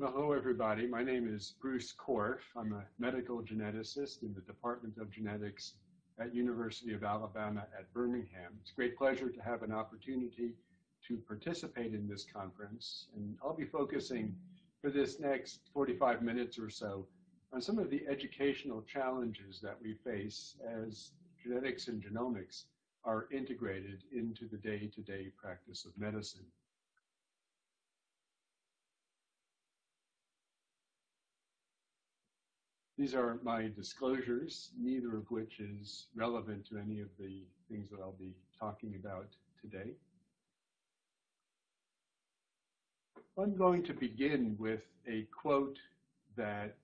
Well, hello, everybody. My name is Bruce Korf. I'm a medical geneticist in the Department of Genetics at University of Alabama at Birmingham. It's a great pleasure to have an opportunity to participate in this conference, and I'll be focusing for this next 45 minutes or so on some of the educational challenges that we face as genetics and genomics are integrated into the day-to-day -day practice of medicine. These are my disclosures, neither of which is relevant to any of the things that I'll be talking about today. I'm going to begin with a quote that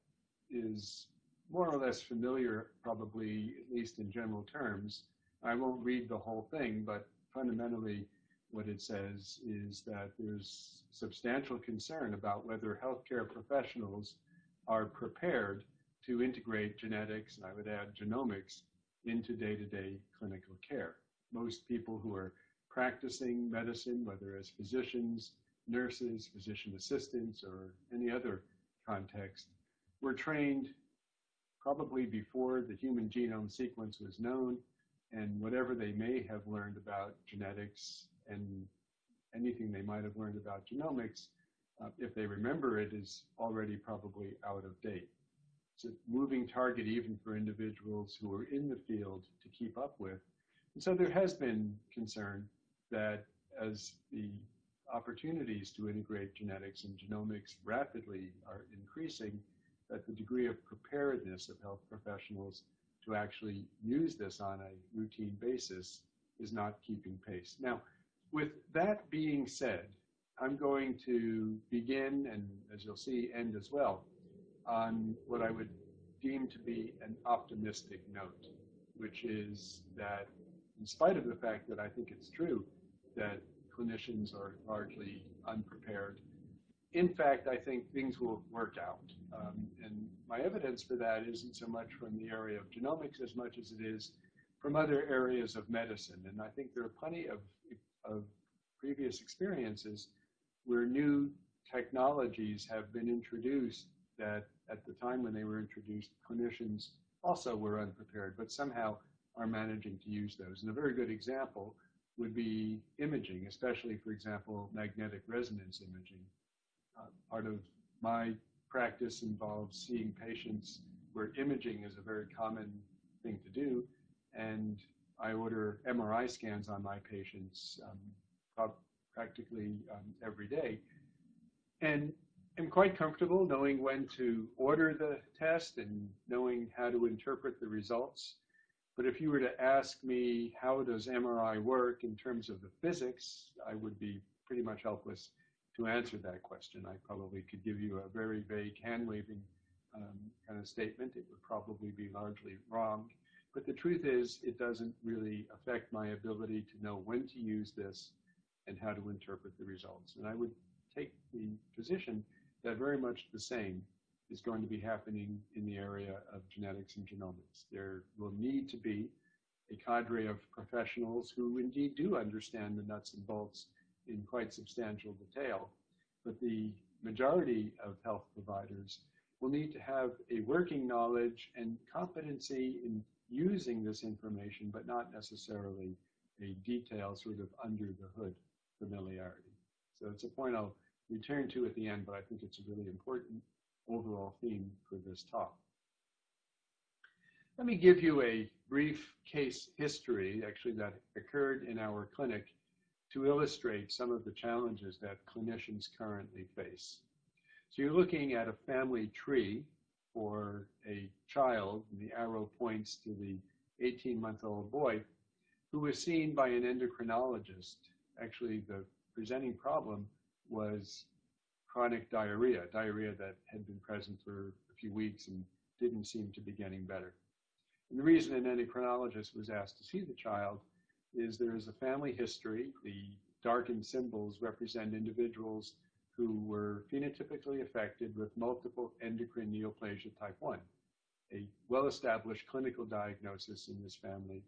is more or less familiar, probably, at least in general terms. I won't read the whole thing, but fundamentally, what it says is that there's substantial concern about whether healthcare professionals are prepared to integrate genetics, and I would add genomics, into day-to-day clinical care. Most people who are practicing medicine, whether as physicians, nurses, physician assistants, or any other context, were trained probably before the human genome sequence was known, and whatever they may have learned about genetics and anything they might have learned about genomics, uh, if they remember it, is already probably out of date. It's a moving target even for individuals who are in the field to keep up with. And so there has been concern that as the opportunities to integrate genetics and genomics rapidly are increasing, that the degree of preparedness of health professionals to actually use this on a routine basis is not keeping pace. Now, with that being said, I'm going to begin, and as you'll see, end as well, on what I would deem to be an optimistic note, which is that in spite of the fact that I think it's true that clinicians are largely unprepared, in fact, I think things will work out. Um, and my evidence for that isn't so much from the area of genomics as much as it is from other areas of medicine. And I think there are plenty of, of previous experiences where new technologies have been introduced that at the time when they were introduced, clinicians also were unprepared, but somehow are managing to use those. And a very good example would be imaging, especially, for example, magnetic resonance imaging. Uh, part of my practice involves seeing patients where imaging is a very common thing to do, and I order MRI scans on my patients um, practically um, every day. And am quite comfortable knowing when to order the test and knowing how to interpret the results. But if you were to ask me how does MRI work in terms of the physics, I would be pretty much helpless to answer that question. I probably could give you a very vague hand-waving um, kind of statement. It would probably be largely wrong. But the truth is, it doesn't really affect my ability to know when to use this and how to interpret the results. And I would take the position that very much the same is going to be happening in the area of genetics and genomics. There will need to be a cadre of professionals who indeed do understand the nuts and bolts in quite substantial detail. But the majority of health providers will need to have a working knowledge and competency in using this information, but not necessarily a detailed sort of under the hood familiarity. So it's a point I'll return to at the end, but I think it's a really important overall theme for this talk. Let me give you a brief case history, actually, that occurred in our clinic to illustrate some of the challenges that clinicians currently face. So you're looking at a family tree for a child, and the arrow points to the 18-month-old boy, who was seen by an endocrinologist. Actually, the presenting problem was chronic diarrhea, diarrhea that had been present for a few weeks and didn't seem to be getting better. And the reason an endocrinologist was asked to see the child is there is a family history. The darkened symbols represent individuals who were phenotypically affected with multiple endocrine neoplasia type 1, a well-established clinical diagnosis in this family.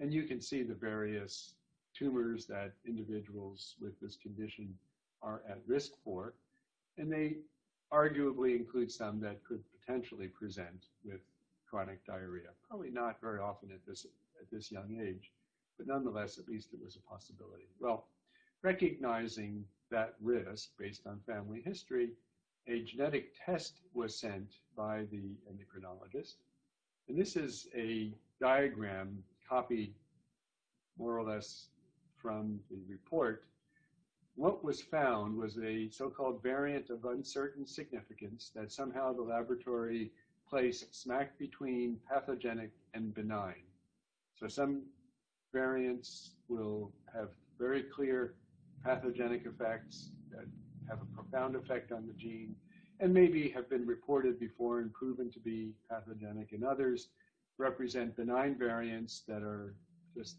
And you can see the various tumors that individuals with this condition are at risk for. And they arguably include some that could potentially present with chronic diarrhea. Probably not very often at this, at this young age, but nonetheless, at least it was a possibility. Well, recognizing that risk based on family history, a genetic test was sent by the endocrinologist. And this is a diagram copied more or less from the report. What was found was a so-called variant of uncertain significance that somehow the laboratory placed smack between pathogenic and benign. So some variants will have very clear pathogenic effects that have a profound effect on the gene and maybe have been reported before and proven to be pathogenic, and others represent benign variants that are just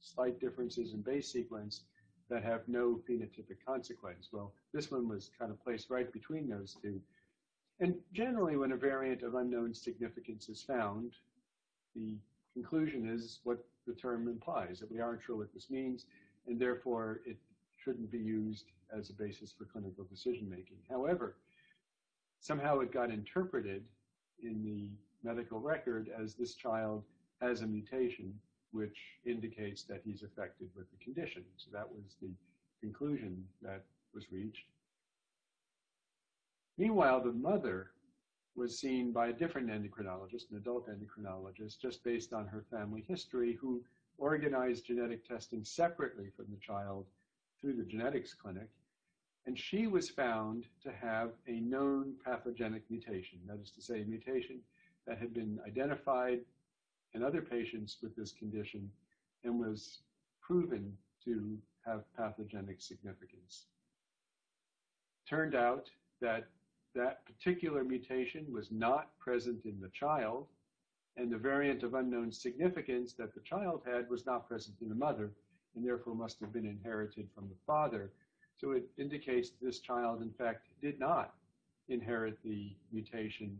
slight differences in base sequence that have no phenotypic consequence. Well, this one was kind of placed right between those two. And generally, when a variant of unknown significance is found, the conclusion is what the term implies, that we aren't sure what this means, and therefore it shouldn't be used as a basis for clinical decision making. However, somehow it got interpreted in the medical record as this child has a mutation which indicates that he's affected with the condition. So that was the conclusion that was reached. Meanwhile, the mother was seen by a different endocrinologist, an adult endocrinologist, just based on her family history, who organized genetic testing separately from the child through the genetics clinic. And she was found to have a known pathogenic mutation, that is to say, a mutation that had been identified in other patients with this condition and was proven to have pathogenic significance. Turned out that that particular mutation was not present in the child, and the variant of unknown significance that the child had was not present in the mother, and therefore must have been inherited from the father. So it indicates this child, in fact, did not inherit the mutation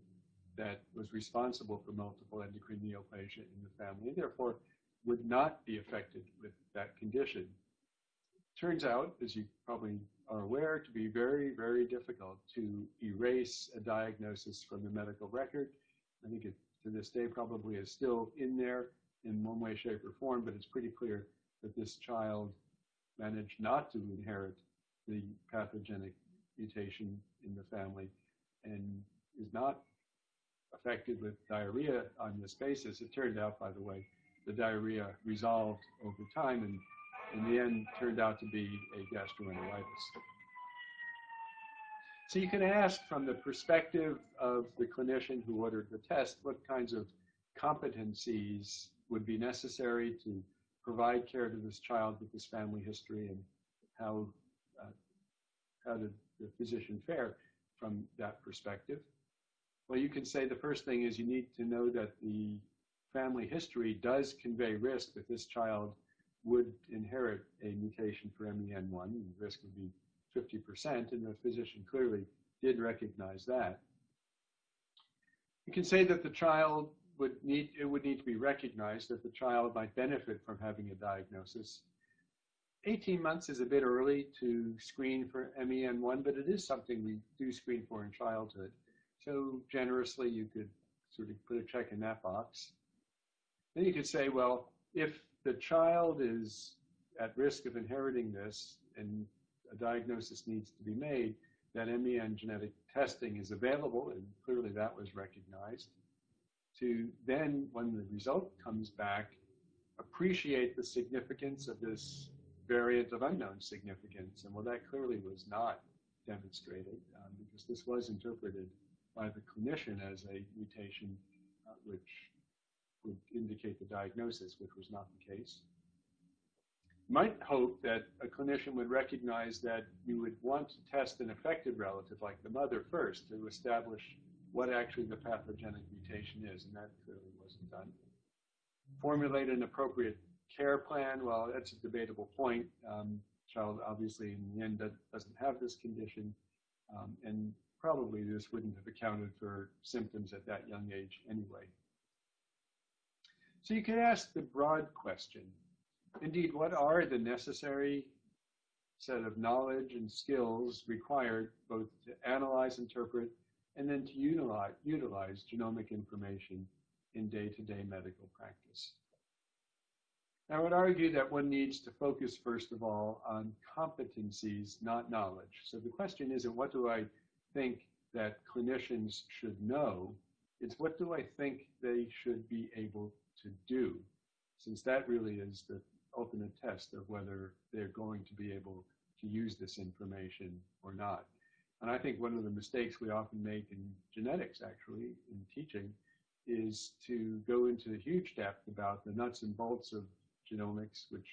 that was responsible for multiple endocrine neoplasia in the family, and therefore would not be affected with that condition. Turns out, as you probably are aware, to be very, very difficult to erase a diagnosis from the medical record. I think it, to this day, probably is still in there in one way, shape, or form, but it's pretty clear that this child managed not to inherit the pathogenic mutation in the family and is not affected with diarrhea on this basis. It turned out, by the way, the diarrhea resolved over time and in the end turned out to be a gastroenteritis. So you can ask from the perspective of the clinician who ordered the test what kinds of competencies would be necessary to provide care to this child with this family history and how, uh, how did the physician fare from that perspective. Well, you can say the first thing is you need to know that the family history does convey risk that this child would inherit a mutation for MEN1, and the risk would be 50%, and the physician clearly did recognize that. You can say that the child would need, it would need to be recognized that the child might benefit from having a diagnosis. 18 months is a bit early to screen for MEN1, but it is something we do screen for in childhood. So generously, you could sort of put a check in that box. Then you could say, well, if the child is at risk of inheriting this and a diagnosis needs to be made, that MEN genetic testing is available, and clearly that was recognized, to then, when the result comes back, appreciate the significance of this variant of unknown significance. And well, that clearly was not demonstrated um, because this was interpreted by the clinician as a mutation uh, which would indicate the diagnosis, which was not the case. Might hope that a clinician would recognize that you would want to test an affected relative like the mother first to establish what actually the pathogenic mutation is, and that clearly wasn't done. Formulate an appropriate care plan. Well, that's a debatable point. Um, child obviously in the end doesn't have this condition, um, and probably this wouldn't have accounted for symptoms at that young age anyway. So you could ask the broad question. Indeed, what are the necessary set of knowledge and skills required both to analyze, interpret, and then to utilize, utilize genomic information in day-to-day medical practice. I would argue that one needs to focus, first of all, on competencies, not knowledge. So the question isn't what do I think that clinicians should know, it's what do I think they should be able to do, since that really is the ultimate test of whether they're going to be able to use this information or not. And I think one of the mistakes we often make in genetics, actually, in teaching, is to go into huge depth about the nuts and bolts of genomics, which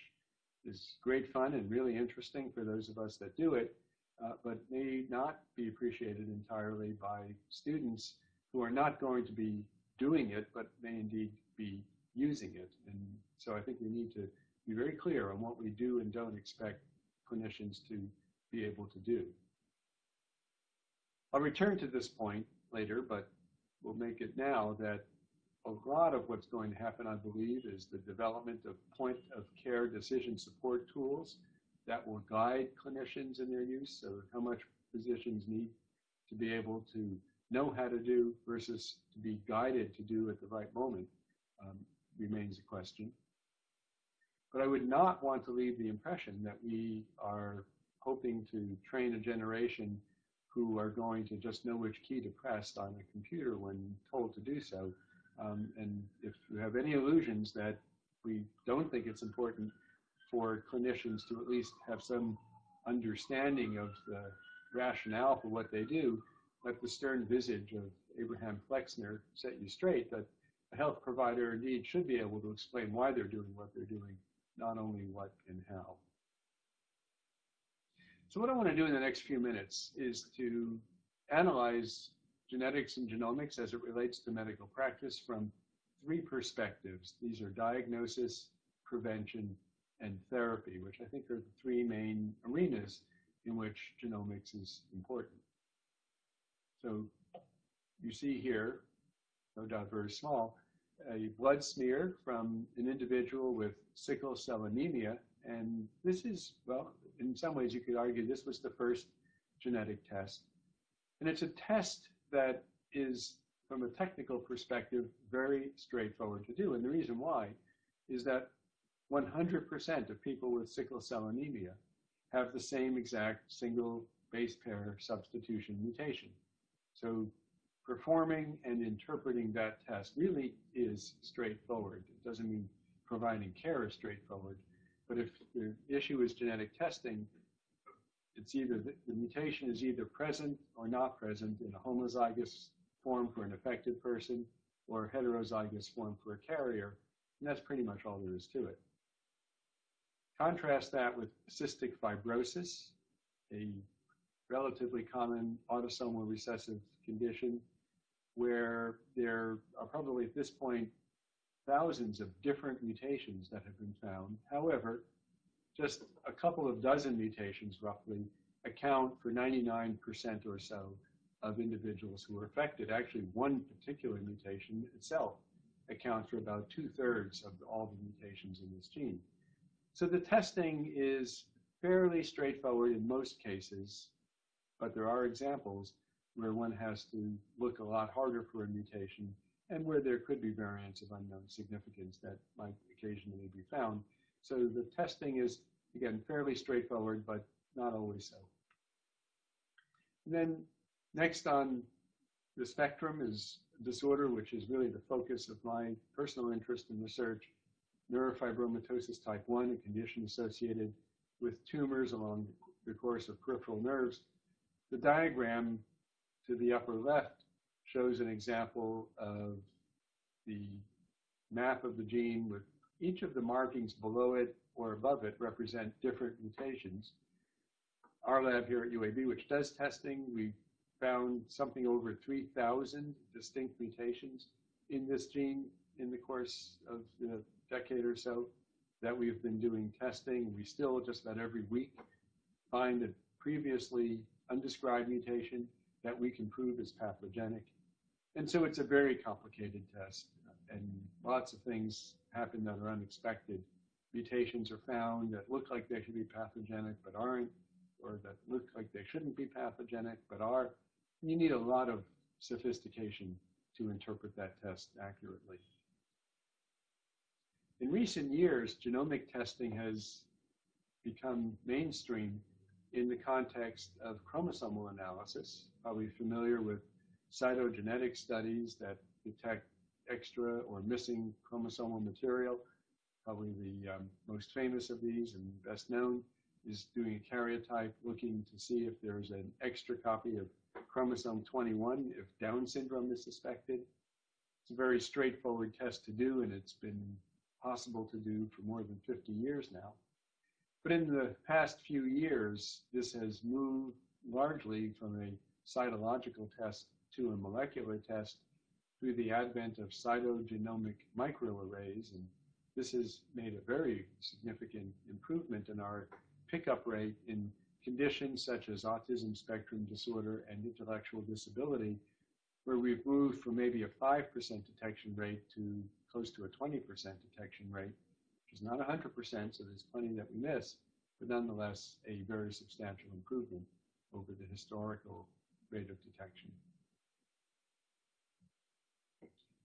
is great fun and really interesting for those of us that do it, uh, but may not be appreciated entirely by students who are not going to be doing it, but may indeed be using it. And so I think we need to be very clear on what we do and don't expect clinicians to be able to do. I'll return to this point later, but we'll make it now that a lot of what's going to happen, I believe, is the development of point of care decision support tools that will guide clinicians in their use. So how much physicians need to be able to know how to do versus to be guided to do at the right moment um, remains a question. But I would not want to leave the impression that we are hoping to train a generation who are going to just know which key to press on a computer when told to do so. Um, and if you have any illusions that we don't think it's important for clinicians to at least have some understanding of the rationale for what they do, let the stern visage of Abraham Flexner set you straight that a health provider indeed should be able to explain why they're doing what they're doing not only what and how. So what I want to do in the next few minutes is to analyze genetics and genomics as it relates to medical practice from three perspectives. These are diagnosis, prevention, and therapy, which I think are the three main arenas in which genomics is important. So you see here, no doubt very small, a blood smear from an individual with sickle cell anemia. And this is, well, in some ways you could argue this was the first genetic test. And it's a test that is, from a technical perspective, very straightforward to do. And the reason why is that 100% of people with sickle cell anemia have the same exact single base pair substitution mutation. So performing and interpreting that test really is straightforward. It doesn't mean providing care is straightforward, but if the issue is genetic testing, it's either the, the mutation is either present or not present in a homozygous form for an affected person or a heterozygous form for a carrier, and that's pretty much all there is to it. Contrast that with cystic fibrosis, a relatively common autosomal recessive condition where there are probably at this point thousands of different mutations that have been found. However, just a couple of dozen mutations roughly account for 99% or so of individuals who are affected. Actually, one particular mutation itself accounts for about two thirds of all the mutations in this gene. So the testing is fairly straightforward in most cases, but there are examples where one has to look a lot harder for a mutation and where there could be variants of unknown significance that might occasionally be found. So the testing is, again, fairly straightforward, but not always so. And then next on the spectrum is disorder, which is really the focus of my personal interest in research, neurofibromatosis type 1, a condition associated with tumors along the course of peripheral nerves. The diagram to the upper left shows an example of the map of the gene with each of the markings below it or above it represent different mutations. Our lab here at UAB, which does testing, we found something over 3,000 distinct mutations in this gene in the course of the decade or so that we've been doing testing. We still just about every week find a previously undescribed mutation that we can prove is pathogenic. And so it's a very complicated test, and lots of things happen that are unexpected mutations are found that look like they should be pathogenic but aren't, or that look like they shouldn't be pathogenic but are. You need a lot of sophistication to interpret that test accurately. In recent years, genomic testing has become mainstream in the context of chromosomal analysis. Probably familiar with cytogenetic studies that detect extra or missing chromosomal material. Probably the um, most famous of these and best known is doing a karyotype looking to see if there's an extra copy of chromosome 21 if Down syndrome is suspected. It's a very straightforward test to do, and it's been possible to do for more than 50 years now. But in the past few years, this has moved largely from a cytological test to a molecular test through the advent of cytogenomic microarrays. And this has made a very significant improvement in our pickup rate in conditions such as autism spectrum disorder and intellectual disability, where we've moved from maybe a 5% detection rate to close to a 20% detection rate, which is not 100%, so there's plenty that we miss, but nonetheless a very substantial improvement over the historical rate of detection.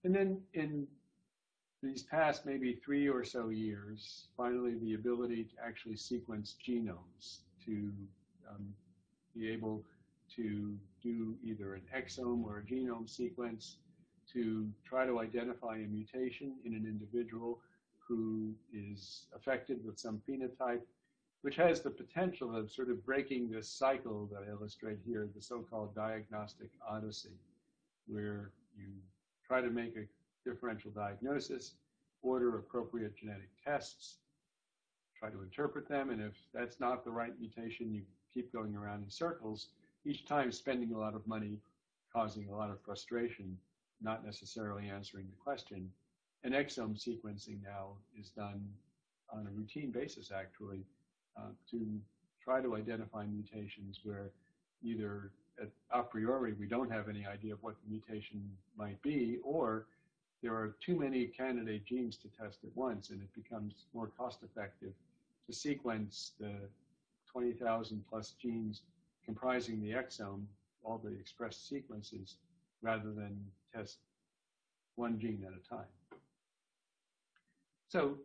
And then in these past maybe three or so years, finally the ability to actually sequence genomes, to um, be able to do either an exome or a genome sequence to try to identify a mutation in an individual who is affected with some phenotype, which has the potential of sort of breaking this cycle that I illustrate here, the so-called diagnostic odyssey, where you try to make a differential diagnosis, order appropriate genetic tests, try to interpret them, and if that's not the right mutation, you keep going around in circles, each time spending a lot of money, causing a lot of frustration, not necessarily answering the question. And exome sequencing now is done on a routine basis, actually, uh, to try to identify mutations where either a priori we don't have any idea of what the mutation might be, or there are too many candidate genes to test at once, and it becomes more cost effective to sequence the 20,000 plus genes comprising the exome, all the expressed sequences, rather than test one gene at a time. So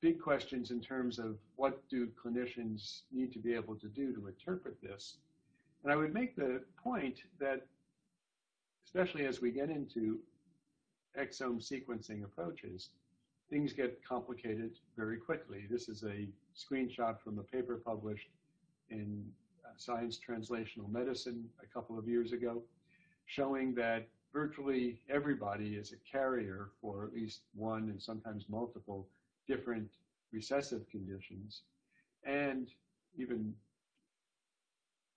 big questions in terms of what do clinicians need to be able to do to interpret this. And I would make the point that, especially as we get into exome sequencing approaches, things get complicated very quickly. This is a screenshot from a paper published in uh, Science Translational Medicine a couple of years ago, showing that virtually everybody is a carrier for at least one and sometimes multiple different recessive conditions. And even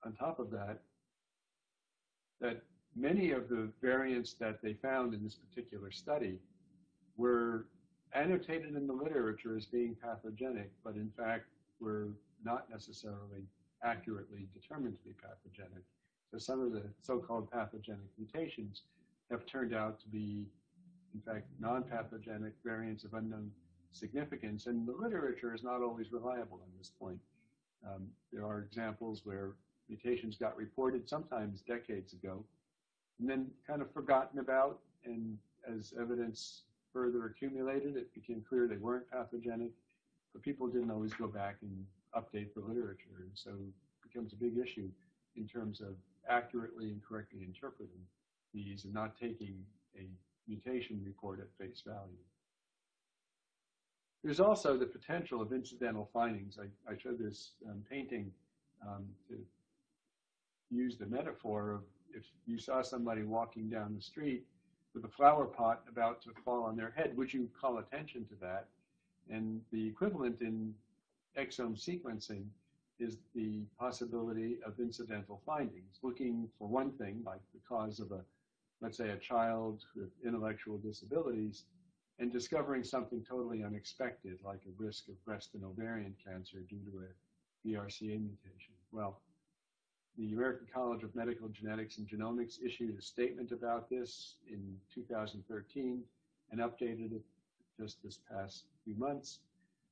on top of that, that many of the variants that they found in this particular study were annotated in the literature as being pathogenic, but in fact were not necessarily accurately determined to be pathogenic. So some of the so-called pathogenic mutations have turned out to be, in fact, non-pathogenic variants of unknown significance, and the literature is not always reliable on this point. Um, there are examples where mutations got reported sometimes decades ago, and then kind of forgotten about, and as evidence further accumulated, it became clear they weren't pathogenic, but people didn't always go back and update the literature, and so it becomes a big issue in terms of accurately and correctly interpreting these and not taking a mutation report at face value. There's also the potential of incidental findings. I, I showed this um, painting um, to use the metaphor of if you saw somebody walking down the street with a flower pot about to fall on their head, would you call attention to that? And the equivalent in exome sequencing is the possibility of incidental findings, looking for one thing, like the cause of a, let's say, a child with intellectual disabilities, and discovering something totally unexpected, like a risk of breast and ovarian cancer due to a BRCA mutation. Well, the American College of Medical Genetics and Genomics issued a statement about this in 2013 and updated it just this past few months,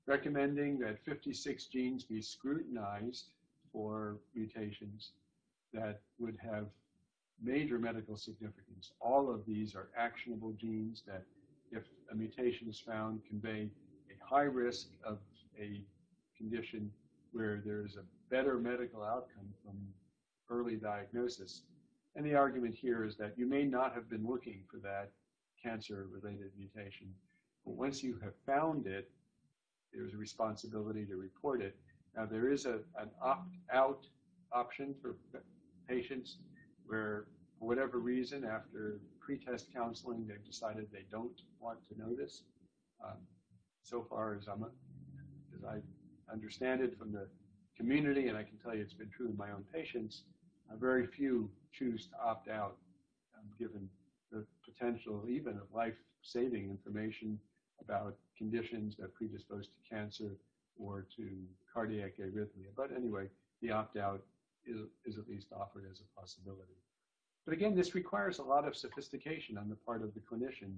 recommending that 56 genes be scrutinized for mutations that would have major medical significance. All of these are actionable genes that, if a mutation is found, convey a high risk of a condition where there is a better medical outcome from early diagnosis. And the argument here is that you may not have been looking for that cancer related mutation, but once you have found it, there's a responsibility to report it. Now, there is a, an opt out option for patients where, for whatever reason, after pretest counseling, they've decided they don't want to know this. Um, so far as, I'm, as I understand it from the community, and I can tell you it's been true in my own patients, uh, very few choose to opt out, um, given the potential even of life-saving information about conditions that predispose to cancer or to cardiac arrhythmia. But anyway, the opt-out is, is at least offered as a possibility. But again, this requires a lot of sophistication on the part of the clinician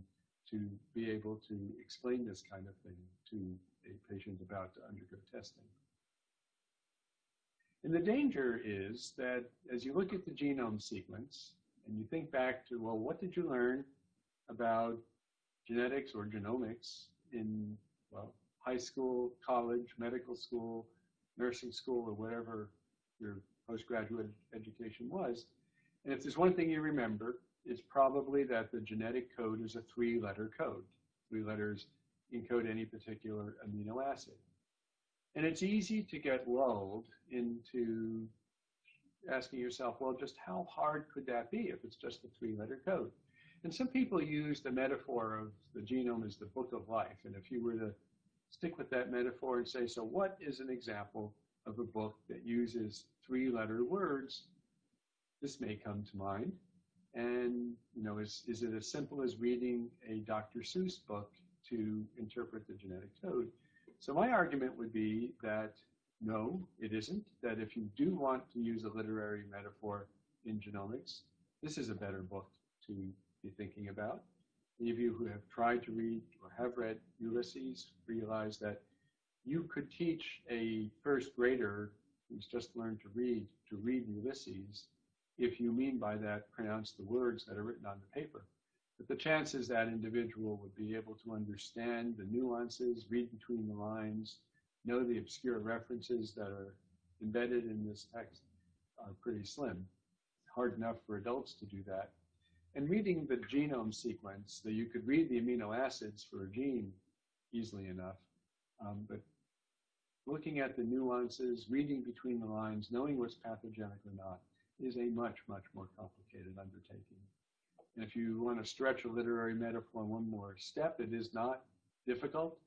to be able to explain this kind of thing to a patient about to undergo testing. And the danger is that as you look at the genome sequence and you think back to, well, what did you learn about genetics or genomics in, well, high school, college, medical school, nursing school, or whatever your postgraduate education was. And if there's one thing you remember, it's probably that the genetic code is a three letter code. Three letters encode any particular amino acid. And it's easy to get lulled into asking yourself, well, just how hard could that be if it's just a three letter code? And some people use the metaphor of the genome as the book of life. And if you were to stick with that metaphor and say, so what is an example of a book that uses three letter words? This may come to mind. And, you know, is, is it as simple as reading a Dr. Seuss book to interpret the genetic code? So my argument would be that no, it isn't. That if you do want to use a literary metaphor in genomics, this is a better book to be thinking about. Any of you who have tried to read or have read Ulysses realize that you could teach a first grader who's just learned to read to read Ulysses if you mean by that pronounce the words that are written on the paper. But the chances that individual would be able to understand the nuances, read between the lines, know the obscure references that are embedded in this text are pretty slim. Hard enough for adults to do that. And reading the genome sequence, that you could read the amino acids for a gene easily enough, um, but looking at the nuances, reading between the lines, knowing what's pathogenic or not, is a much, much more complicated undertaking. And if you want to stretch a literary metaphor one more step, it is not difficult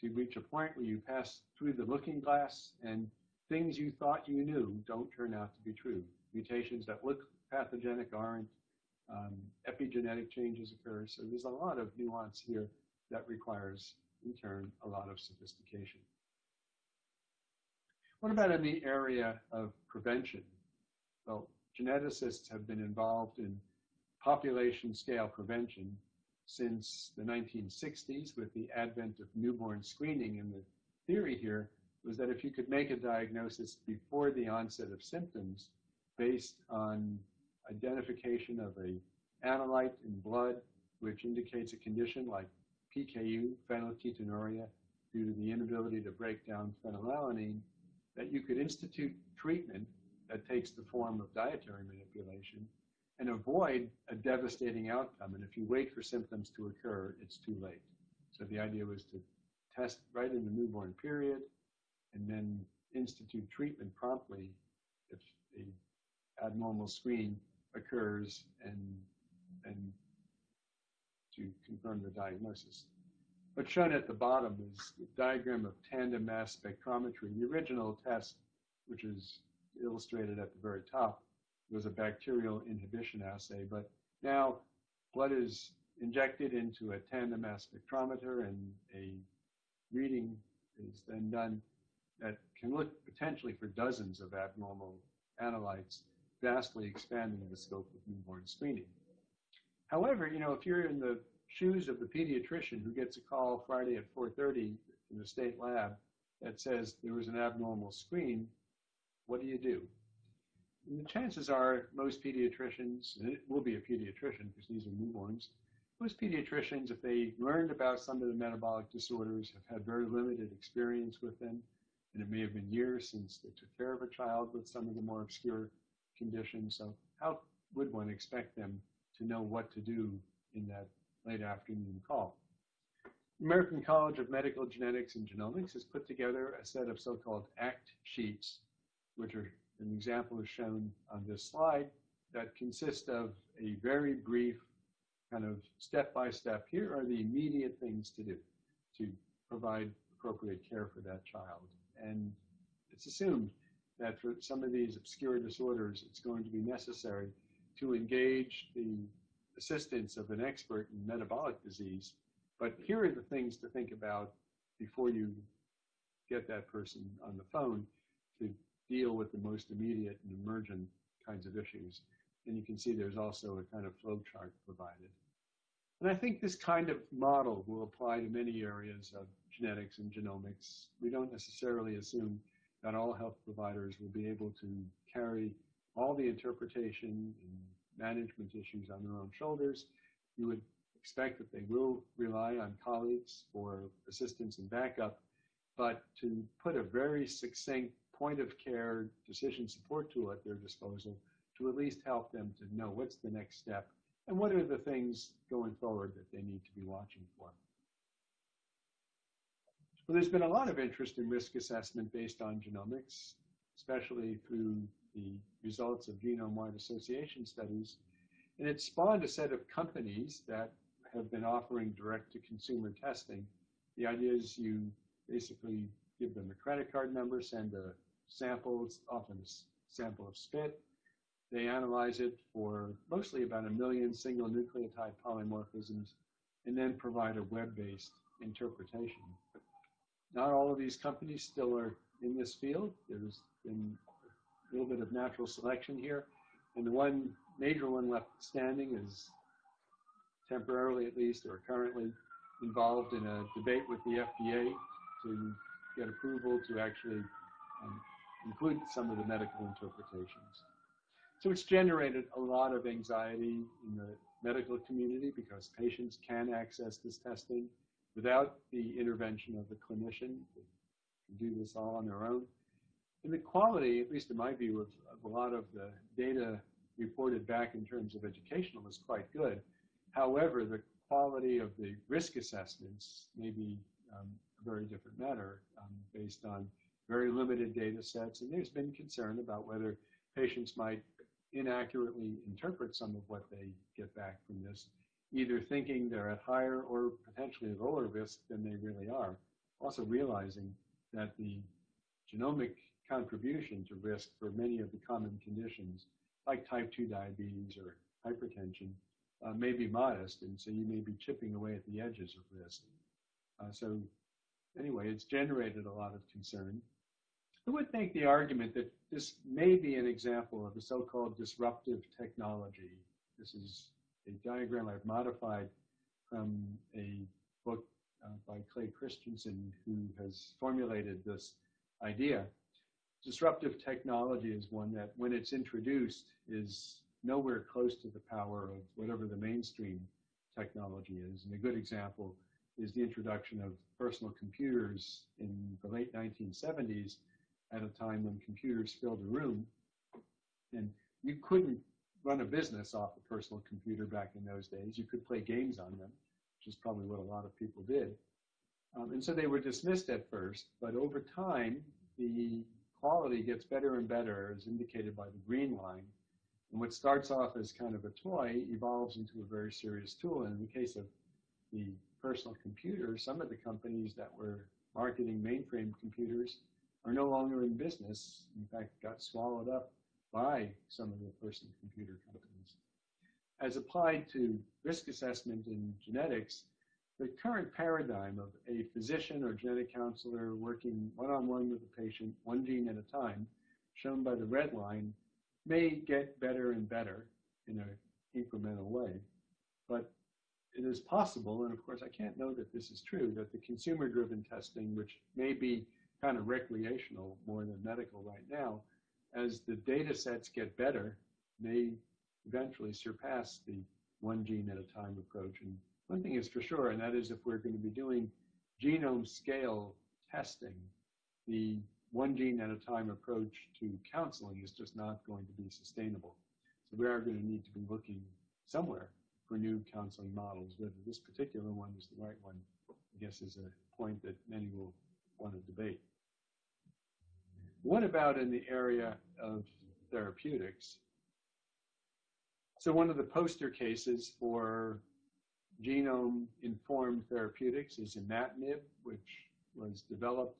to reach a point where you pass through the looking glass and things you thought you knew don't turn out to be true. Mutations that look pathogenic aren't. Um, epigenetic changes occur. So there's a lot of nuance here that requires, in turn, a lot of sophistication. What about in the area of prevention? Well, geneticists have been involved in population scale prevention since the 1960s with the advent of newborn screening. And the theory here was that if you could make a diagnosis before the onset of symptoms based on identification of a analyte in blood, which indicates a condition like PKU, phenylketonuria, due to the inability to break down phenylalanine, that you could institute treatment that takes the form of dietary manipulation and avoid a devastating outcome. And if you wait for symptoms to occur, it's too late. So the idea was to test right in the newborn period and then institute treatment promptly if a abnormal screen occurs and, and to confirm the diagnosis. What's shown at the bottom is a diagram of tandem mass spectrometry. The original test, which is illustrated at the very top, was a bacterial inhibition assay, but now blood is injected into a tandem mass spectrometer and a reading is then done that can look potentially for dozens of abnormal analytes, vastly expanding the scope of newborn screening. However, you know, if you're in the shoes of the pediatrician who gets a call Friday at 4:30 in the state lab that says there was an abnormal screen, what do you do? And the chances are most pediatricians, and it will be a pediatrician because these are newborns, most pediatricians, if they learned about some of the metabolic disorders, have had very limited experience with them, and it may have been years since they took care of a child with some of the more obscure conditions. So how would one expect them to know what to do in that late afternoon call? American College of Medical Genetics and Genomics has put together a set of so-called ACT sheets, which are an example is shown on this slide that consist of a very brief kind of step-by-step, here are the immediate things to do to provide appropriate care for that child. And it's assumed that for some of these obscure disorders, it's going to be necessary to engage the assistance of an expert in metabolic disease. But here are the things to think about before you get that person on the phone to deal with the most immediate and emergent kinds of issues. And you can see there's also a kind of flow chart provided. And I think this kind of model will apply to many areas of genetics and genomics. We don't necessarily assume that all health providers will be able to carry all the interpretation and management issues on their own shoulders. You would expect that they will rely on colleagues for assistance and backup, but to put a very succinct point of care decision support tool at their disposal to at least help them to know what's the next step and what are the things going forward that they need to be watching for. Well, there's been a lot of interest in risk assessment based on genomics, especially through the results of genome-wide association studies. And it spawned a set of companies that have been offering direct-to-consumer testing. The idea is you basically give them a credit card number, send a sample, often a sample of spit. They analyze it for mostly about a million single nucleotide polymorphisms and then provide a web-based interpretation. Not all of these companies still are in this field. There's been a little bit of natural selection here. And the one major one left standing is temporarily at least or currently involved in a debate with the FDA to get approval to actually um, include some of the medical interpretations. So it's generated a lot of anxiety in the medical community because patients can access this testing without the intervention of the clinician do this all on their own. And the quality, at least in my view, of, of a lot of the data reported back in terms of educational is quite good. However, the quality of the risk assessments may be um, a very different matter um, based on very limited data sets. And there's been concern about whether patients might inaccurately interpret some of what they get back from this, either thinking they're at higher or potentially lower risk than they really are. Also realizing that the genomic contribution to risk for many of the common conditions, like type 2 diabetes or hypertension, uh, may be modest, and so you may be chipping away at the edges of risk. Uh, so anyway, it's generated a lot of concern. I would make the argument that this may be an example of a so-called disruptive technology. This is a diagram I've modified from a book uh, by Clay Christensen, who has formulated this idea. Disruptive technology is one that, when it's introduced, is nowhere close to the power of whatever the mainstream technology is. And a good example is the introduction of personal computers in the late 1970s at a time when computers filled a room. And you couldn't run a business off a personal computer back in those days. You could play games on them, which is probably what a lot of people did. Um, and so they were dismissed at first, but over time, the quality gets better and better, as indicated by the green line. And what starts off as kind of a toy evolves into a very serious tool. And in the case of the personal computer, some of the companies that were marketing mainframe computers are no longer in business. In fact, got swallowed up by some of the personal computer companies. As applied to risk assessment in genetics, the current paradigm of a physician or genetic counselor working one-on-one with a patient, one gene at a time, shown by the red line, may get better and better in an incremental way. But it is possible, and of course I can't know that this is true, that the consumer-driven testing, which may be kind of recreational more than medical right now, as the data sets get better, may eventually surpass the one gene at a time approach. And one thing is for sure, and that is if we're going to be doing genome scale testing, the one gene at a time approach to counseling is just not going to be sustainable. So we are going to need to be looking somewhere for new counseling models. Whether this particular one is the right one, I guess, is a point that many will want to debate. What about in the area of therapeutics? So one of the poster cases for genome-informed therapeutics is imatinib, which was developed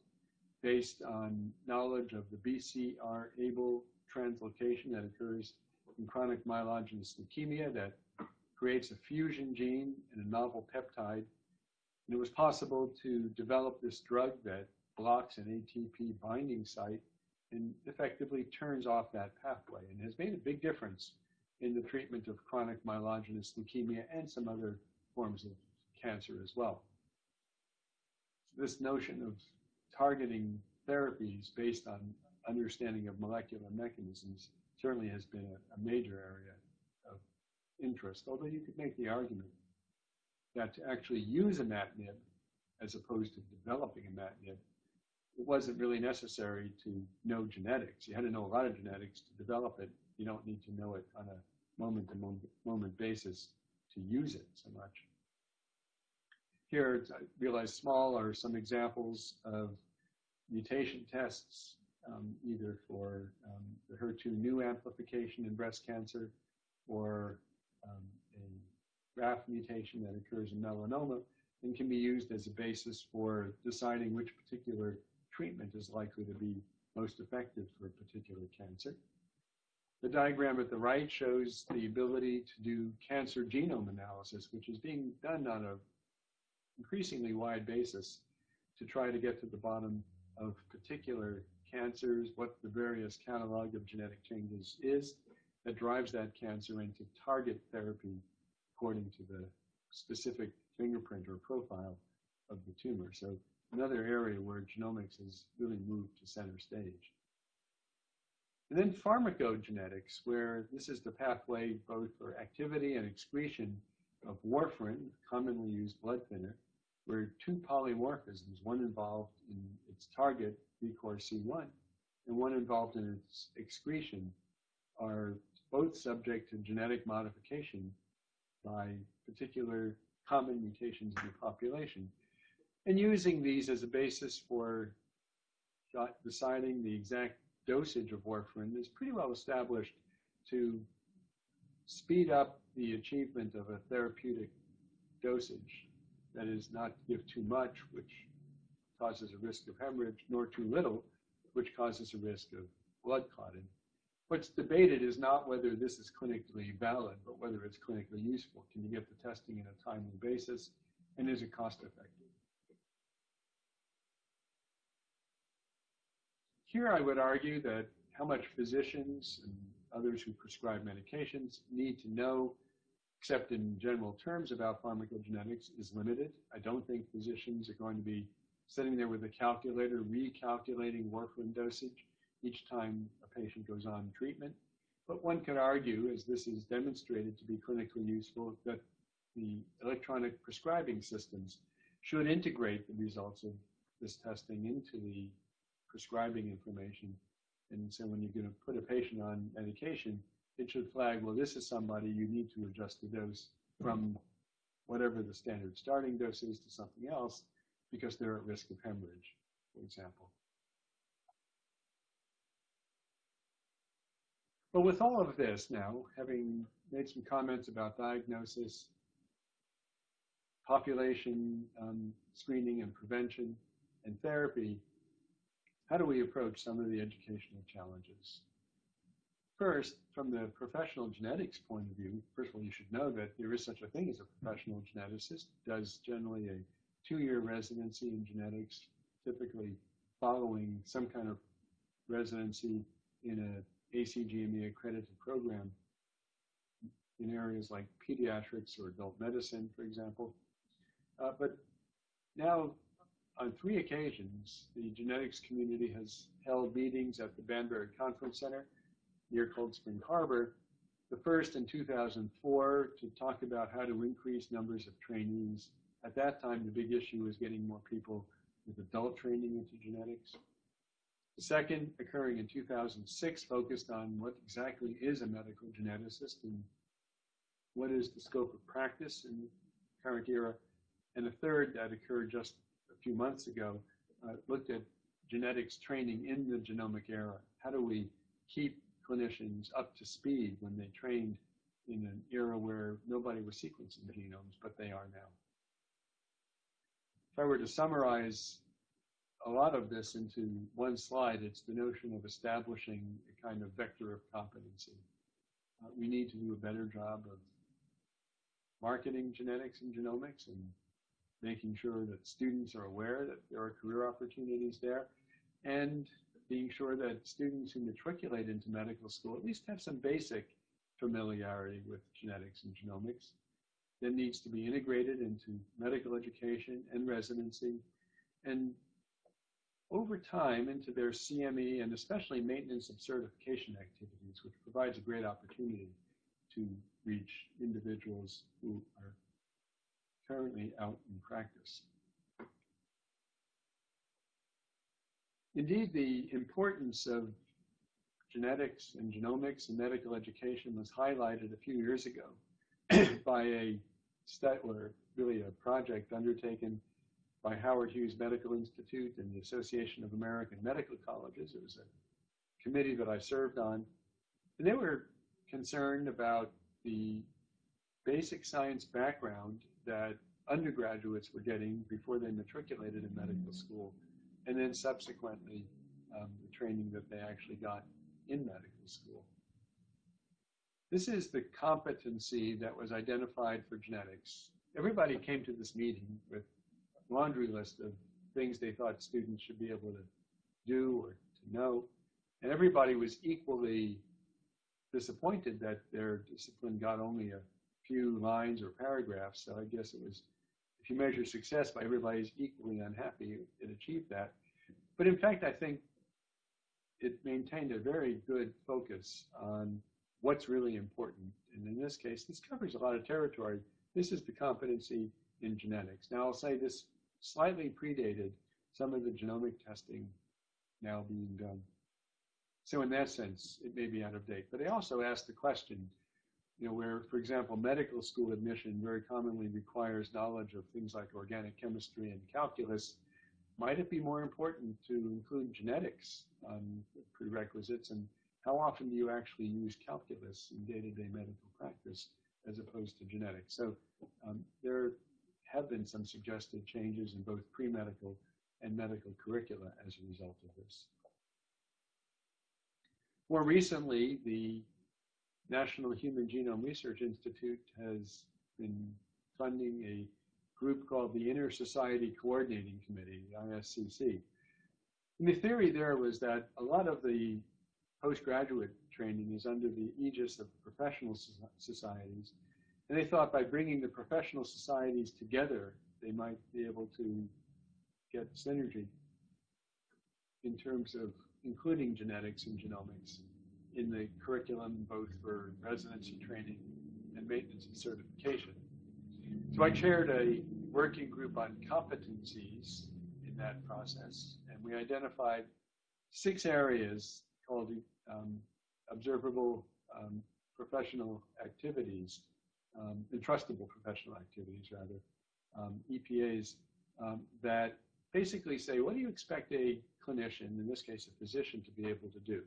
based on knowledge of the BCR-ABL translocation that occurs in chronic myelogenous leukemia that creates a fusion gene and a novel peptide. And it was possible to develop this drug that blocks an ATP binding site and effectively turns off that pathway and has made a big difference in the treatment of chronic myelogenous leukemia and some other forms of cancer as well. This notion of targeting therapies based on understanding of molecular mechanisms certainly has been a, major area of interest, although you could make the argument that to actually use a imatinib as opposed to developing a imatinib, it wasn't really necessary to know genetics. You had to know a lot of genetics to develop it. You don't need to know it on a moment to moment basis to use it so much. Here, I realize small are some examples of mutation tests, um, either for um, the HER2/neu amplification in breast cancer or um, BRAF mutation that occurs in melanoma and can be used as a basis for deciding which particular treatment is likely to be most effective for a particular cancer. The diagram at the right shows the ability to do cancer genome analysis, which is being done on an increasingly wide basis to try to get to the bottom of particular cancers, what the various catalog of genetic changes is that drives that cancer into target therapy according to the specific fingerprint or profile of the tumor. So another area where genomics has really moved to center stage. And then pharmacogenetics, where this is the pathway both for activity and excretion of warfarin, commonly used blood thinner, where two polymorphisms, one involved in its target, VKORC1, and one involved in its excretion, are both subject to genetic modification by particular common mutations in the population. And using these as a basis for deciding the exact dosage of warfarin is pretty well established to speed up the achievement of a therapeutic dosage that is not to give too much, which causes a risk of hemorrhage, nor too little, which causes a risk of blood clotting. What's debated is not whether this is clinically valid, but whether it's clinically useful. Can you get the testing in a timely basis, and is it cost effective? Here I would argue that how much physicians and others who prescribe medications need to know except in general terms about pharmacogenetics, is limited. I don't think physicians are going to be sitting there with a calculator recalculating warfarin dosage each time a patient goes on treatment. But one could argue, as this is demonstrated to be clinically useful, that the electronic prescribing systems should integrate the results of this testing into the prescribing information. And so when you're going to put a patient on medication, it should flag, well, this is somebody you need to adjust the dose from whatever the standard starting dose is to something else because they're at risk of hemorrhage, for example. But with all of this now, having made some comments about diagnosis, population um, screening and prevention, and therapy, how do we approach some of the educational challenges? First, from the professional genetics point of view, first of all, you should know that there is such a thing as a professional geneticist, does generally a two-year residency in genetics, typically following some kind of residency in an ACGME accredited program. in areas like pediatrics or adult medicine, for example. Uh, but now, on three occasions, the genetics community has held meetings at the Banbury Conference Center near Cold Spring Harbor. The first in 2004 to talk about how to increase numbers of trainees. At that time, the big issue was getting more people with adult training into genetics. The second, occurring in 2006, focused on what exactly is a medical geneticist and what is the scope of practice in the current era. And the third, that occurred just few months ago, uh, looked at genetics training in the genomic era. How do we keep clinicians up to speed when they trained in an era where nobody was sequencing genomes, but they are now? If I were to summarize a lot of this into one slide, it's the notion of establishing a kind of vector of competency. Uh, we need to do a better job of marketing genetics and genomics and making sure that students are aware that there are career opportunities there and being sure that students who matriculate into medical school at least have some basic familiarity with genetics and genomics. That needs to be integrated into medical education and residency. And over time into their CME and especially maintenance of certification activities, which provides a great opportunity to reach individuals who are currently out in practice. Indeed, the importance of genetics and genomics and medical education was highlighted a few years ago by a study, or really a project undertaken by Howard Hughes Medical Institute and the Association of American Medical Colleges. It was a committee that I served on. And they were concerned about the basic science background that undergraduates were getting before they matriculated in medical school, and then subsequently um, the training that they actually got in medical school. This is the competency that was identified for genetics. Everybody came to this meeting with a laundry list of things they thought students should be able to do or to know. And everybody was equally disappointed that their discipline got only a few lines or paragraphs. So I guess it was, if you measure success by everybody's equally unhappy, it achieved that. But in fact, I think it maintained a very good focus on what's really important. And in this case, this covers a lot of territory. This is the competency in genetics. Now, I'll say this slightly predated some of the genomic testing now being done. So in that sense, it may be out of date. But I also asked the question, you know, where, for example, medical school admission very commonly requires knowledge of things like organic chemistry and calculus. Might it be more important to include genetics on prerequisites? And how often do you actually use calculus in day-to-day medical practice as opposed to genetics? So um, there have been some suggested changes in both pre-medical and medical curricula as a result of this. More recently, the National Human Genome Research Institute has been funding a group called the Inter-Society Coordinating Committee, ISCC. And the theory there was that a lot of the postgraduate training is under the aegis of professional societies, and they thought by bringing the professional societies together, they might be able to get synergy in terms of including genetics and genomics in the curriculum, both for residency training and maintenance and certification. So I chaired a working group on competencies in that process, and we identified six areas called um, observable um, professional activities um, entrustable professional activities, rather, um, EPAs, um, that basically say, what do you expect a clinician, in this case a physician, to be able to do?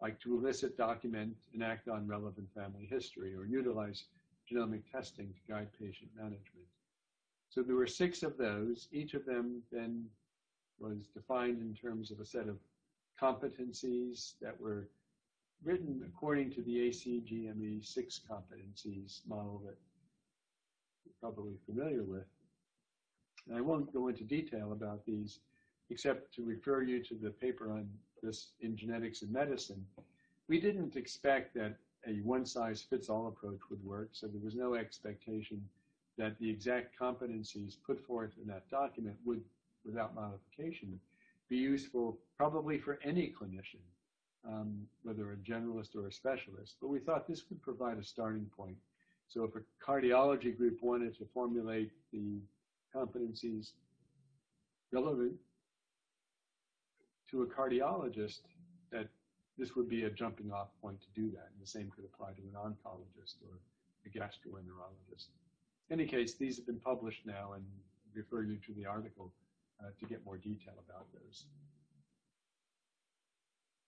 Like to elicit, document, and act on relevant family history, or utilize genomic testing to guide patient management. So there were six of those. Each of them then was defined in terms of a set of competencies that were written according to the ACGME six competencies model that you're probably familiar with. And I won't go into detail about these, except to refer you to the paper on this in Genetics in Medicine. We didn't expect that a one-size-fits-all approach would work, so there was no expectation that the exact competencies put forth in that document would, without modification, be useful probably for any clinician, um, whether a generalist or a specialist. But we thought this would provide a starting point. So if a cardiology group wanted to formulate the competencies relevant to a cardiologist, that this would be a jumping off point to do that. And the same could apply to an oncologist or a gastroenterologist. In any case, these have been published now and refer you to the article uh, to get more detail about those.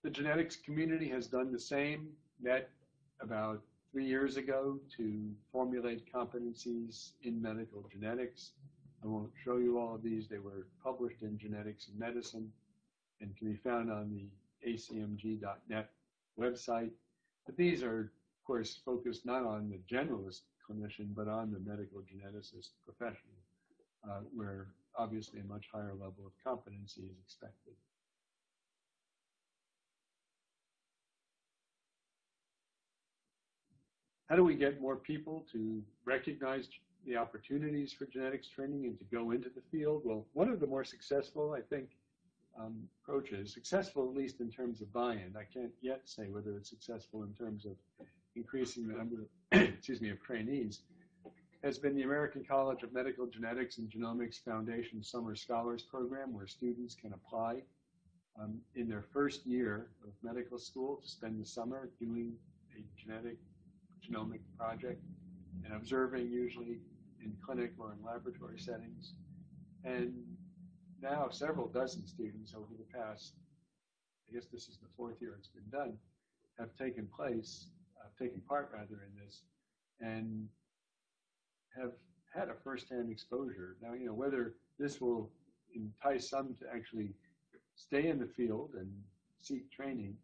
The genetics community has done the same, met about three years ago to formulate competencies in medical genetics. I won't show you all of these. They were published in Genetics in Medicine and can be found on the acmg.net website. But these are, of course, focused not on the generalist clinician, but on the medical geneticist professional, uh, where obviously a much higher level of competency is expected. How do we get more people to recognize the opportunities for genetics training and to go into the field? Well, one of the more successful, I think, um, approaches, successful at least in terms of buy-in. I can't yet say whether it's successful in terms of increasing the number, of, excuse me, of trainees, has been the American College of Medical Genetics and Genomics Foundation Summer Scholars Program, where students can apply um, in their first year of medical school to spend the summer doing a genetic genomic project and observing usually in clinic or in laboratory settings. And now several dozen students over the past, I guess this is the fourth year it's been done, have taken place, uh, taken part rather in this, and have had a firsthand exposure. Now, you know, whether this will entice some to actually stay in the field and seek training,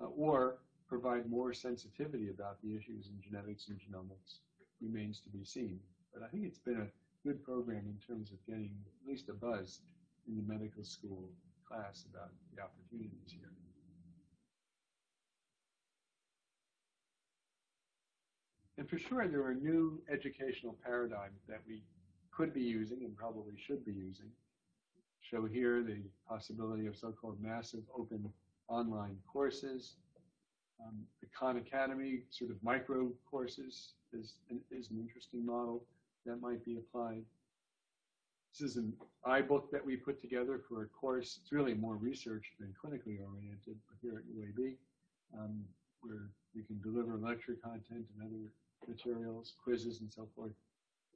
uh, or provide more sensitivity about the issues in genetics and genomics remains to be seen. But I think it's been a good program in terms of getting at least a buzz in the medical school class about the opportunities here. And for sure, there are new educational paradigms that we could be using and probably should be using. Show here the possibility of so-called massive open online courses. Um, the Khan Academy sort of micro courses is is an interesting model that might be applied. This is an iBook that we put together for a course. It's really more research than clinically oriented here at UAB, um, where you can deliver lecture content and other materials, quizzes, and so forth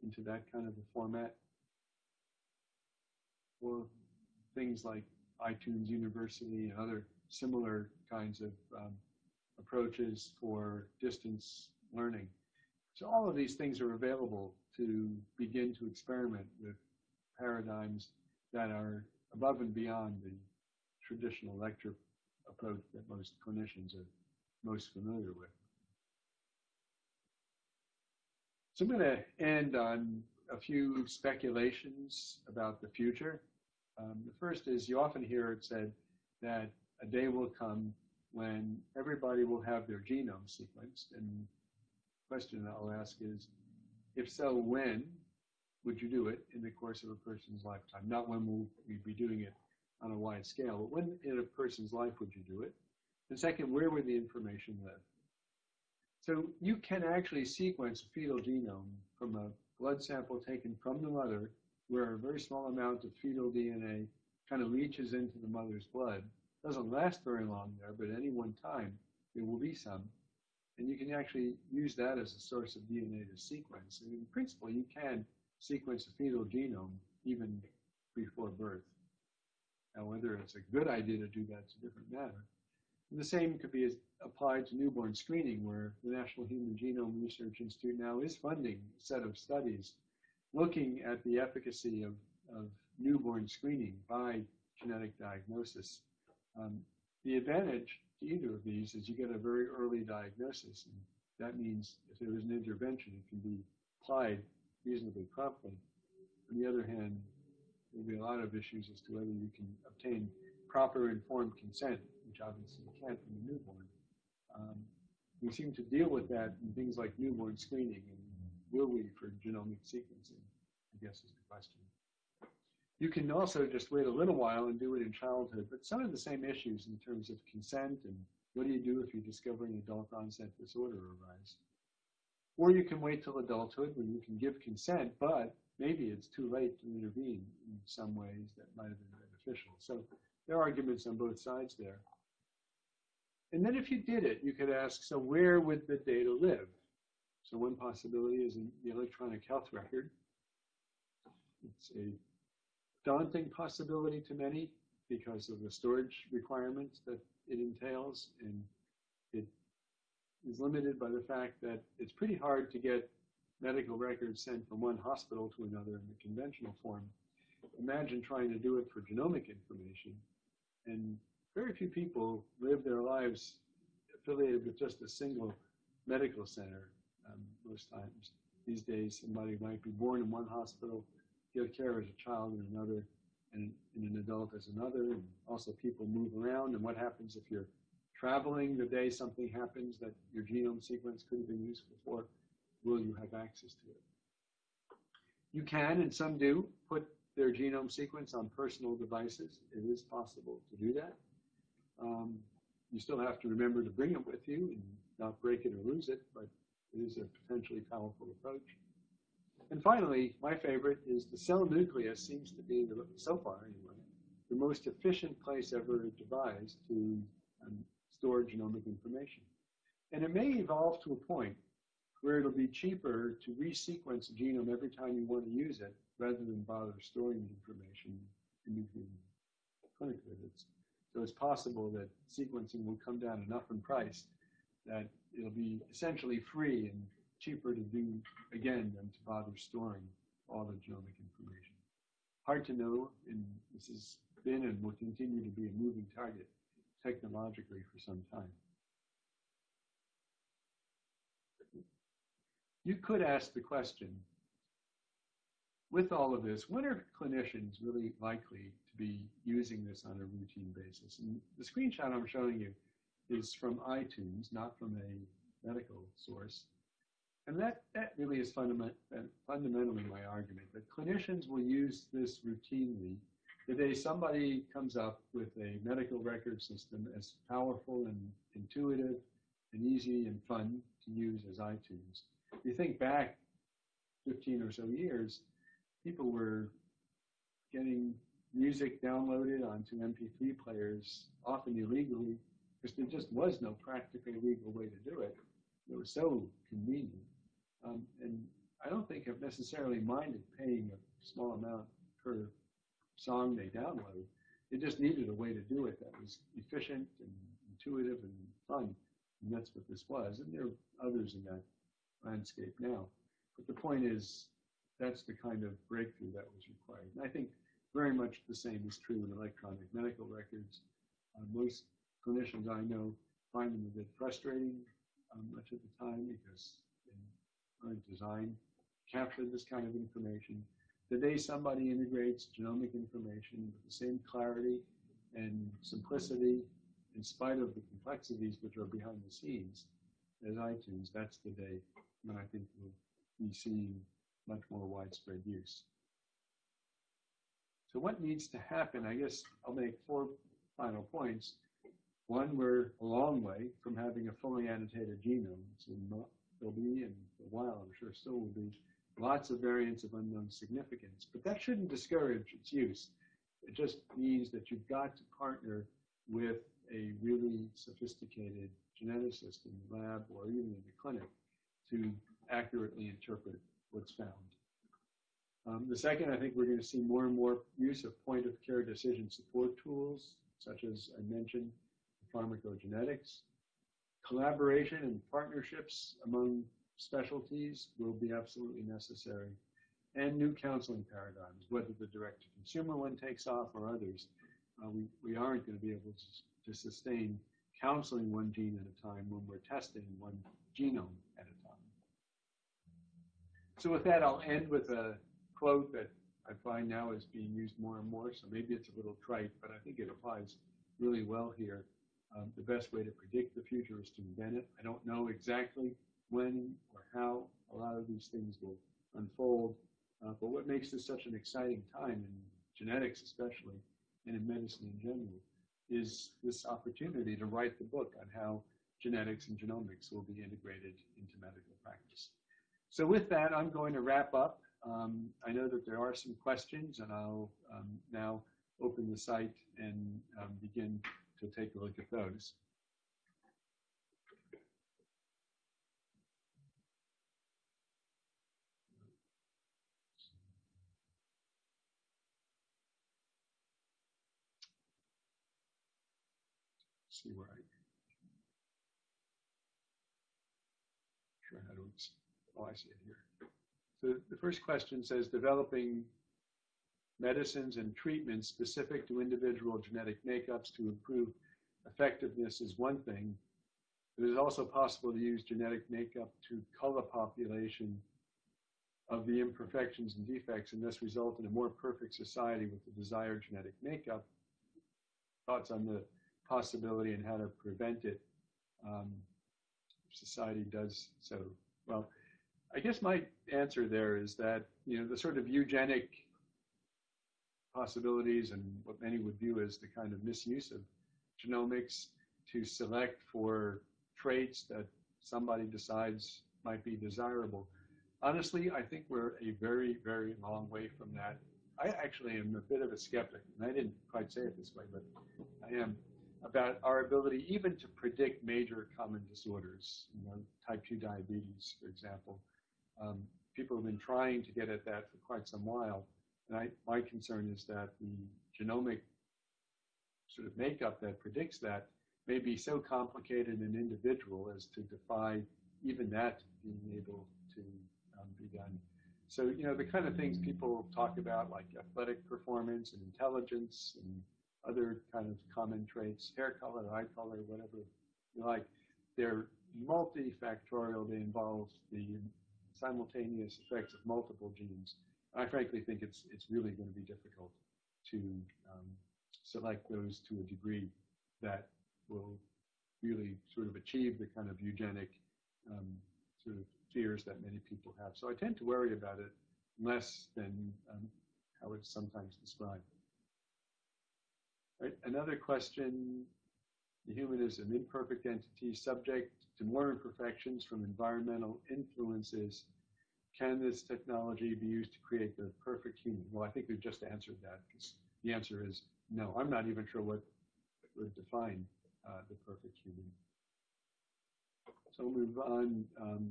into that kind of a format. Or things like iTunes University and other similar kinds of um, approaches for distance learning. So all of these things are available to begin to experiment with paradigms that are above and beyond the traditional lecture approach that most clinicians are most familiar with. So I'm going to end on a few speculations about the future. Um, the first is you often hear it said that a day will come when everybody will have their genome sequenced. And the question I'll ask is, if so, when would you do it in the course of a person's lifetime? Not when will we be doing it on a wide scale, but when in a person's life would you do it? And second, where would the information live? So you can actually sequence a fetal genome from a blood sample taken from the mother where a very small amount of fetal DNA kind of leaches into the mother's blood. Doesn't last very long there, but at any one time there will be some. And you can actually use that as a source of DNA to sequence. And in principle, you can sequence a fetal genome even before birth. Now, whether it's a good idea to do that is a different matter. And the same could be applied to newborn screening, where the National Human Genome Research Institute now is funding a set of studies looking at the efficacy of, of newborn screening by genetic diagnosis. Um, the advantage to either of these is you get a very early diagnosis, and that means if there is an intervention, it can be applied reasonably promptly. On the other hand, there'll be a lot of issues as to whether you can obtain proper informed consent which obviously you can't from a newborn. Um, we seem to deal with that in things like newborn screening, and will we for genomic sequencing, I guess is the question. You can also just wait a little while and do it in childhood, but some of the same issues in terms of consent and what do you do if you discover an adult onset disorder arise. Or you can wait till adulthood when you can give consent, but maybe it's too late to intervene in some ways that might have been beneficial. So there are arguments on both sides there. And then if you did it, you could ask, so where would the data live? So one possibility is in the electronic health record. It's a daunting possibility to many because of the storage requirements that it entails, and is limited by the fact that it's pretty hard to get medical records sent from one hospital to another in the conventional form. Imagine trying to do it for genomic information, and very few people live their lives affiliated with just a single medical center um, most times. These days, somebody might be born in one hospital, give care as a child in another, and, and an adult as another. And also, people move around. And what happens if you're traveling the day something happens that your genome sequence could have been useful for? Will you have access to it? You can, and some do, put their genome sequence on personal devices. It is possible to do that. Um, you still have to remember to bring it with you and not break it or lose it, but it is a potentially powerful approach. And finally, my favorite is the cell nucleus seems to be, so far anyway, the most efficient place ever devised to um, store genomic information. And it may evolve to a point where it'll be cheaper to resequence a genome every time you want to use it rather than bother storing the information in between clinic visits. So it's possible that sequencing will come down enough in price that it'll be essentially free and cheaper to do again than to bother storing all the genomic information. Hard to know, and this has been and will continue to be a moving target technologically for some time. You could ask the question, with all of this, when are clinicians really likely to be using this on a routine basis? And the screenshot I'm showing you is from iTunes, not from a medical source. And that, that really is fundament, uh, fundamentally my argument, that clinicians will use this routinely the day somebody comes up with a medical record system as powerful and intuitive and easy and fun to use as iTunes. You think back 15 or so years, people were getting music downloaded onto MP3 players, often illegally, because there just was no practically legal way to do it. It was so convenient. Um, and I don't think I've necessarily minded paying a small amount per song they download. It just needed a way to do it that was efficient and intuitive and fun. And that's what this was. And there are others in that landscape now. But the point is, that's the kind of breakthrough that was required. And I think very much the same is true in electronic medical records. Uh, most clinicians I know find them a bit frustrating um, much of the time because they aren't designed to capture this kind of information. The day somebody integrates genomic information with the same clarity and simplicity, in spite of the complexities which are behind the scenes, as iTunes, that's the day when I think we'll be seeing much more widespread use. So what needs to happen? I guess I'll make four final points. One, we're a long way from having a fully annotated genome. So there'll be, and for a while I'm sure still will be, lots of variants of unknown significance. But that shouldn't discourage its use. It just means that you've got to partner with a really sophisticated geneticist in the lab or even in the clinic to accurately interpret what's found. Um, the second, I think we're going to see more and more use of point of care decision support tools, such as I mentioned, pharmacogenetics. Collaboration and partnerships among specialties will be absolutely necessary. And new counseling paradigms, whether the direct to consumer one takes off or others, uh, we, we aren't going to be able to, to sustain counseling one gene at a time when we're testing one genome at a time. So with that, I'll end with a quote that I find now is being used more and more. So maybe it's a little trite, but I think it applies really well here. um, the best way to predict the future is to invent it. I don't know exactly when or how a lot of these things will unfold, uh, but what makes this such an exciting time in genetics especially, and in medicine in general, is this opportunity to write the book on how genetics and genomics will be integrated into medical practice. So with that, I'm going to wrap up. Um, I know that there are some questions, and I'll um, now open the site and um, begin to take a look at those. See where I sure oh I see it here. So the first question says developing medicines and treatments specific to individual genetic makeups to improve effectiveness is one thing. It is also possible to use genetic makeup to a population of the imperfections and defects and thus result in a more perfect society with the desired genetic makeup. Thoughts on the possibility and how to prevent it um, society does so. Well, I guess my answer there is that, you know, the sort of eugenic possibilities and what many would view as the kind of misuse of genomics to select for traits that somebody decides might be desirable. Honestly, I think we're a very, very long way from that. I actually am a bit of a skeptic, and I didn't quite say it this way, but I am about our ability even to predict major common disorders, you know, type 2 diabetes, for example. Um, people have been trying to get at that for quite some while. And I, my concern is that the genomic sort of makeup that predicts that may be so complicated and individual as to defy even that being able to um, be done. So, you know, the kind of things people talk about like athletic performance and intelligence and other kind of common traits, hair color, eye color, whatever you like, they're multifactorial. They involve the simultaneous effects of multiple genes. I frankly think it's it's really going to be difficult to um, select those to a degree that will really sort of achieve the kind of eugenic um, sort of fears that many people have. So I tend to worry about it less than um, how it's sometimes described. Right? Another question, the human is an imperfect entity subject to more imperfections from environmental influences. Can this technology be used to create the perfect human? Well, I think we've just answered that the answer is no. I'm not even sure what would define uh, the perfect human. So we'll move on. Um,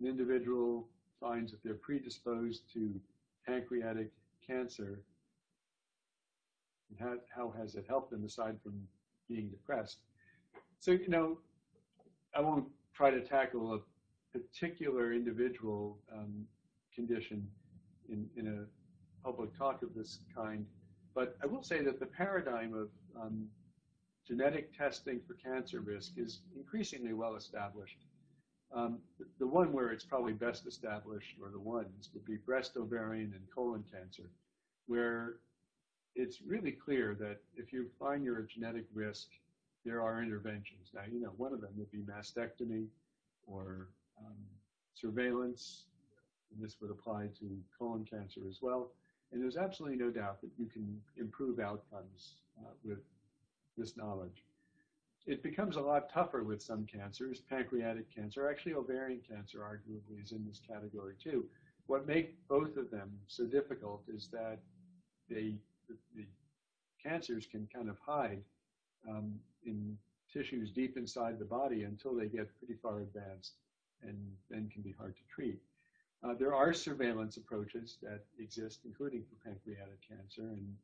an individual finds that they're predisposed to pancreatic cancer and how, how has it helped them aside from being depressed? So, you know, I won't try to tackle a particular individual um, condition in, in a public talk of this kind, but I will say that the paradigm of um, genetic testing for cancer risk is increasingly well established. Um, the, the one where it's probably best established, or the ones, would be breast, ovarian, and colon cancer, where it's really clear that if you find you're a genetic risk, there are interventions. Now, you know, one of them would be mastectomy or um, surveillance. And this would apply to colon cancer as well. And there's absolutely no doubt that you can improve outcomes uh, with this knowledge. It becomes a lot tougher with some cancers. Pancreatic cancer, actually ovarian cancer arguably is in this category too. What makes both of them so difficult is that they the, the cancers can kind of hide um, in tissues deep inside the body until they get pretty far advanced and then can be hard to treat. Uh, there are surveillance approaches that exist, including for pancreatic cancer, and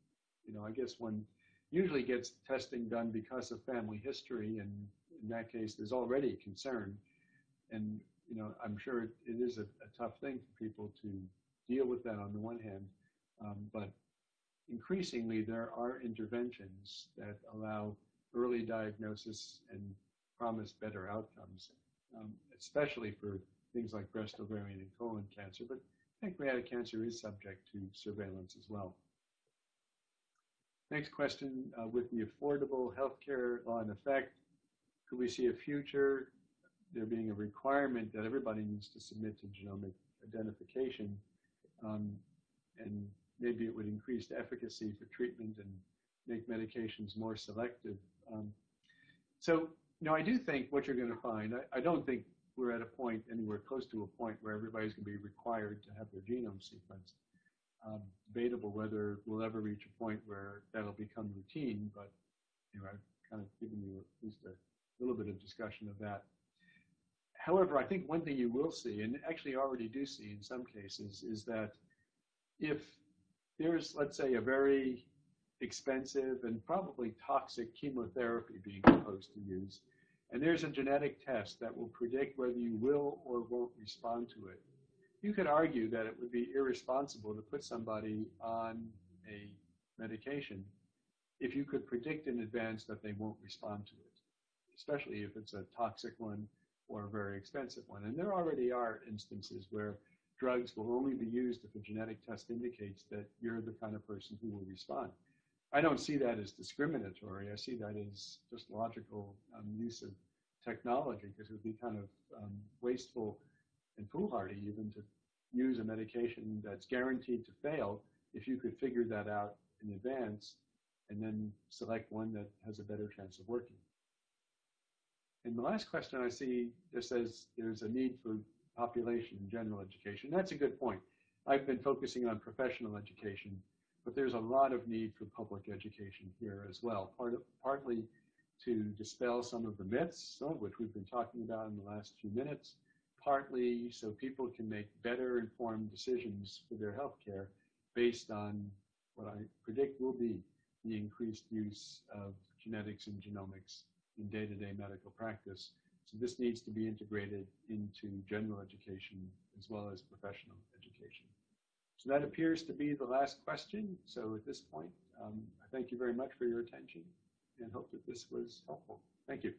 you know, I guess one usually gets testing done because of family history, and in that case, there's already a concern, and you know, I'm sure it, it is a, a, tough thing for people to deal with that on the one hand, um, but increasingly there are interventions that allow early diagnosis and promise better outcomes, um, especially for things like breast, ovarian, and colon cancer. But pancreatic cancer is subject to surveillance as well. Next question, uh, with the Affordable Healthcare Law in effect, could we see a future there being a requirement that everybody needs to submit to genomic identification um, and maybe it would increase efficacy for treatment and make medications more selective. Um, so, you know, I do think what you're going to find, I, I, don't think we're at a point anywhere close to a point where everybody's going to be required to have their genome sequenced. Um, debatable whether we'll ever reach a point where that'll become routine, but you know, I've kind of given you at least a little bit of discussion of that. However, I think one thing you will see, and actually already do see in some cases, is that if there's, let's say, a very expensive and probably toxic chemotherapy being proposed to use, and there's a genetic test that will predict whether you will or won't respond to it, you could argue that it would be irresponsible to put somebody on a medication if you could predict in advance that they won't respond to it, especially if it's a toxic one or a very expensive one. And there already are instances where drugs will only be used if a genetic test indicates that you're the kind of person who will respond. I don't see that as discriminatory. I see that as just logical um, use of technology because it would be kind of um, wasteful and foolhardy even to use a medication that's guaranteed to fail if you could figure that out in advance and then select one that has a better chance of working. And the last question I see just says there's a need for population and general education. That's a good point. I've been focusing on professional education, but there's a lot of need for public education here as well, part of, partly to dispel some of the myths, some of which we've been talking about in the last few minutes, partly so people can make better informed decisions for their health care based on what I predict will be the increased use of genetics and genomics in day-to-day medical practice. So this needs to be integrated into general education as well as professional education. So that appears to be the last question. So at this point, um, I thank you very much for your attention and hope that this was helpful. Thank you.